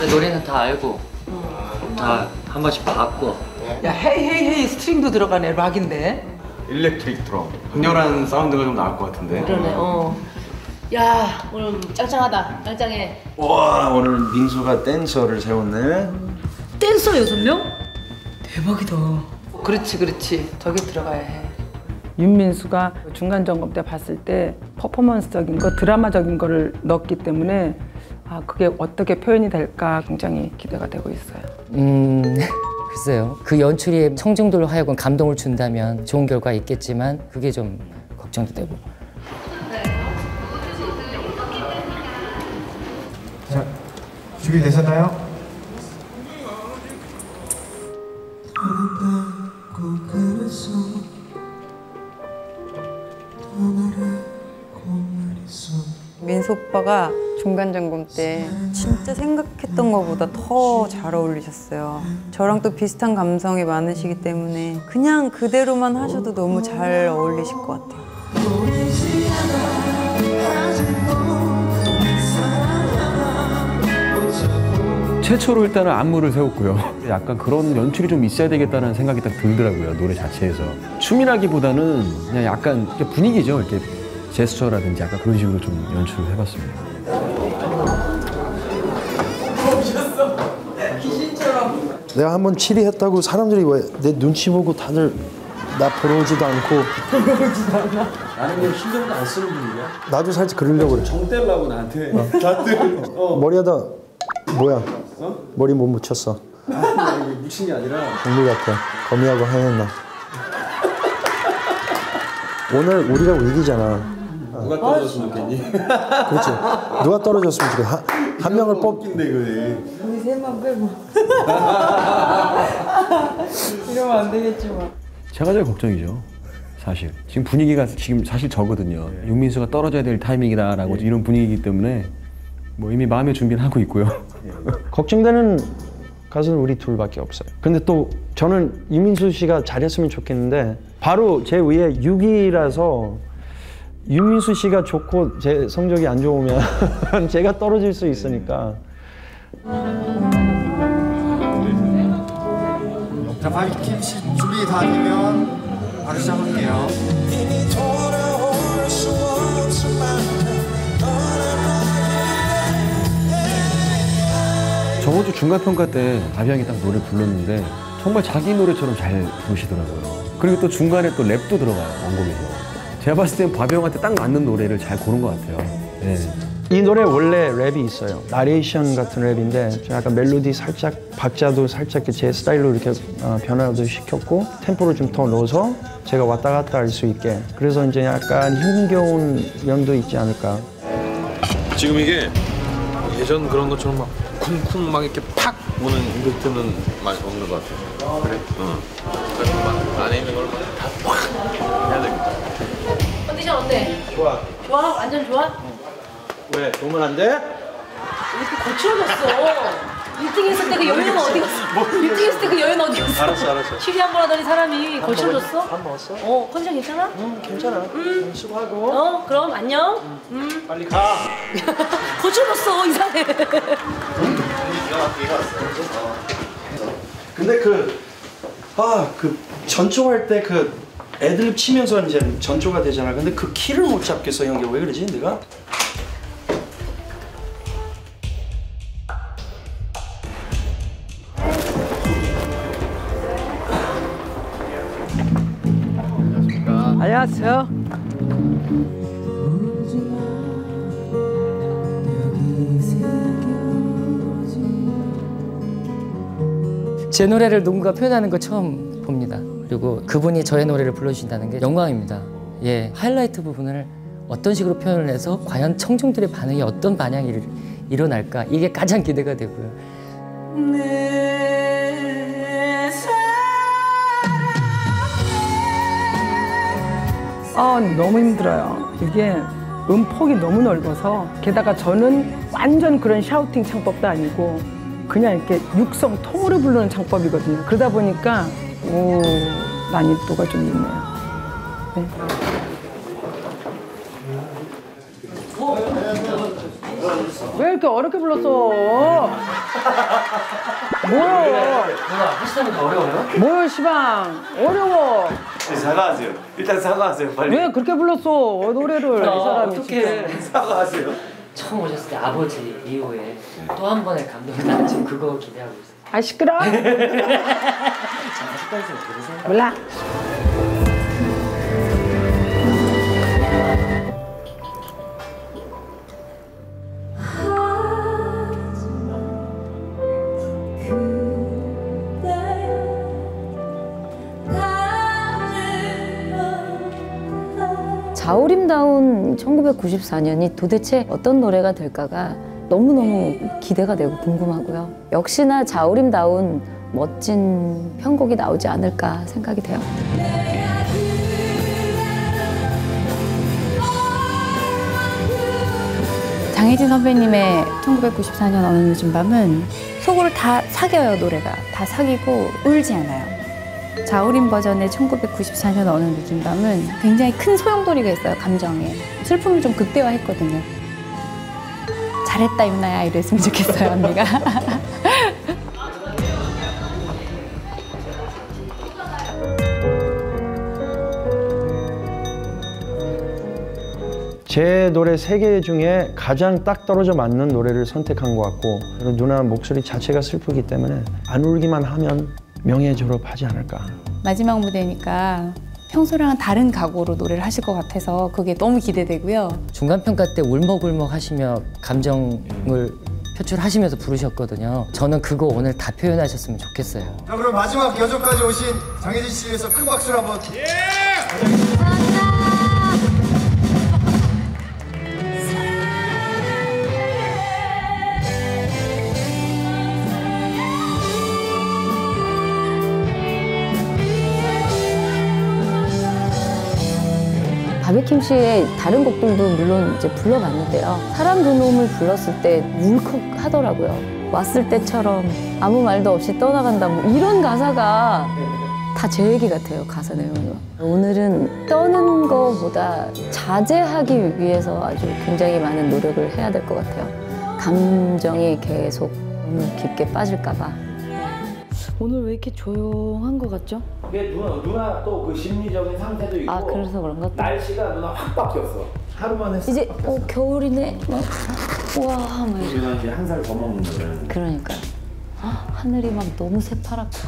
근데 노래는 다 알고 다 한 번씩 봤고 야 hey hey hey string도 들어가네 락인데. electric 드럼. 강렬한 사운드가 좀 나올 것 같은데. 그러네. 어. 야 오늘 짱짱하다. 짱짱해. 와 오늘 민수가 댄서를 세웠네. 댄서 여섯 명? 대박이다. 그렇지 그렇지 저기 들어가야 해. 윤민수가 중간 점검 때 봤을 때 퍼포먼스적인 거 드라마적인 거를 넣었기 때문에 아 그게 어떻게 표현이 될까 굉장히 기대가 되고 있어요. 음, 글쎄요. 그 연출이 청중들로 하여금 감동을 준다면 좋은 결과 있겠지만 그게 좀 걱정도 되고. 자, 준비되셨나요? 민수 오빠가 중간 점검 때 진짜 생각했던 것보다 더 잘 어울리셨어요. 저랑 또 비슷한 감성이 많으시기 때문에 그냥 그대로만 하셔도 너무 잘 어울리실 것 같아요. 최초로 일단은 안무를 세웠고요. 약간 그런 연출이 좀 있어야 되겠다는 생각이 딱 들더라고요. 노래 자체에서. 춤이라기보다는 그냥 약간 분위기죠. 이렇게 제스처라든지 약간 그런 식으로 좀 연출을 해봤습니다. 내가 한번 7위 했다고 사람들이 왜 내 눈치 보고 다들 나 보러 오지도 않고 나는 그냥 신경도 안 쓰는 분이야. 나도 살짝 그러려고 그래. 정 떼려고 나한테. 다들. 어. 머리에다 뭐야? 머리 못 묻혔어. 아, 이게 묻힌 게 아니라. 공부 같아. 거미하고 하였나. 오늘 우리가 위기잖아. 누가 떨어졌으면 좋겠니? 그렇지. 누가 떨어졌으면 좋겠어. 한, 한 명을 뽑. 웃긴데 그게. 셋만 빼고. 이러면 안 되겠지만. 제가 제일 걱정이죠. 사실. 지금 분위기가 지금 사실 저거든요. 윤민수가 떨어져야 될 타이밍이다라고 이런 분위기이기 때문에 뭐 이미 마음의 준비는 하고 있고요. 걱정되는 가수는 우리 둘밖에 없어요. 근데 또 저는 이민수 씨가 잘했으면 좋겠는데 바로 제 위에 6위라서 윤민수 씨가 좋고 제 성적이 안 좋으면 제가 떨어질 수 있으니까 자, 바이킴 씨 준비 다 되면 바로 시작할게요. 저번 주 중간 평가 때 아비양이 딱 노래 불렀는데 정말 자기 노래처럼 잘 부르시더라고요. 그리고 또 중간에 또 랩도 들어가요 원곡에서. 제가 봤을 땐 바비형한테 딱 맞는 노래를 잘 고른 것 같아요. 네. 이 노래 원래 랩이 있어요. 나레이션 같은 랩인데 좀 약간 멜로디 살짝 박자도 살짝 제 스타일로 이렇게 어, 변화도 시켰고 템포를 좀 더 넣어서 제가 왔다 갔다 할 수 있게 그래서 이제 약간 힘겨운 면도 있지 않을까. 지금 이게 예전 그런 것처럼 막 쿵쿵 막 이렇게 팍 오는 임팩트는 많이 없는 것 같아요. 그래? 응. 그래서 막 안에 있는 걸다팍 해야 되겠다. 컨디션 어때? 좋아. 좋아? 완전 좋아? 왜? 도면 안 돼? 이렇게 거칠어졌어. 1등 했을 때 그 여유는 어디 갔어? 1등 했을 때 그 여유는 어디 갔어? 알았어, 알았어. 쉬리 한번 하더니 사람이 거칠어졌어? 밥 먹었어? 어, 컨디션 괜찮아? 응, 괜찮아. 응, 수고하고. 어, 그럼 안녕. 음. 빨리 가. 거칠어졌어, 이상해. 근데 그, 아, 그 전초할 때 그 애들 치면서 이제 전초가 되잖아. 근데 그 키를 못 잡겠어, 형이. 왜 그러지, 내가? 안녕하세요. 제 노래를 누군가 표현하는 거 처음 봅니다. 그리고 그분이 저의 노래를 불러주신다는 게 영광입니다. 예, 하이라이트 부분을 어떤 식으로 표현을 해서 과연 청중들의 반응이 어떤 반향이 일- 일어날까 이게 가장 기대가 되고요. 아 너무 힘들어요. 이게 음폭이 너무 넓어서 게다가 저는 완전 그런 샤우팅 창법도 아니고 그냥 이렇게 육성 통으로 부르는 창법이거든요. 그러다 보니까 오 난이도가 좀 있네요. 네. 왜 이렇게 어렵게 불렀어? 뭐야? 누나 하시는 거 어려워요? 뭐야 시방? 어려워. 사과하세요. 일단 사과하세요. 빨리. 왜 그렇게 불렀어 노래를 이 사람이 어떻게 진짜. 사과하세요. 처음 오셨을 때 아버지 이후에 또 한 번의 감동이 지금 그거 기대하고 있어요. 아 시끄러? 잠깐 습관성 들으세요. 몰라. 자우림다운 1994년이 도대체 어떤 노래가 될까가 너무너무 기대가 되고 궁금하고요. 역시나 자우림다운 멋진 편곡이 나오지 않을까 생각이 돼요. 장혜진 선배님의 1994년 어느 늦은 밤은 속으로 다 사겨요 노래가 다 사기고 울지 않아요 자우림 버전의 1994년 어느 늦은 밤은 굉장히 큰 소용돌이가 있어요 감정에. 슬픔을 좀 극대화했거든요 잘했다 임나야. 이랬으면 좋겠어요 언니가. 제 노래 세 개 중에 가장 딱 떨어져 맞는 노래를 선택한 것 같고 누나 목소리 자체가 슬프기 때문에 안 울기만 하면 명예 졸업하지 않을까. 마지막 무대니까 평소랑은 다른 각오로 노래를 하실 것 같아서 그게 너무 기대되고요 중간 평가 때 울먹울먹 하시며 감정을 표출하시면서 부르셨거든요. 저는 그거 오늘 다 표현하셨으면 좋겠어요. 자 그럼 마지막 여정까지 오신 장혜진 씨 위해서 큰 박수를 한번 바비킴 씨의 다른 곡들도 물론 이제 불러봤는데요. 사랑 그 놈을 불렀을 때 울컥 하더라고요. 왔을 때처럼 아무 말도 없이 떠나간다 뭐 이런 가사가 다 제 얘기 같아요 가사 내용이 오늘은 떠는 거보다 자제하기 위해서 아주 굉장히 많은 노력을 해야 될 것 같아요 감정이 계속 너무 깊게 빠질까 봐 오늘 왜 이렇게 조용한 것 같죠? 근데 누나 누나 또 그 심리적인 상태도 있고 아 그래서 그런가? 또? 날씨가 누나 확 바뀌었어. 하루만에 이제 어 겨울이네 막 우와 막 이렇게. 누나 이제 한 살 더 먹는 거야. 그러니까요 헉, 하늘이 막 너무 새파랗고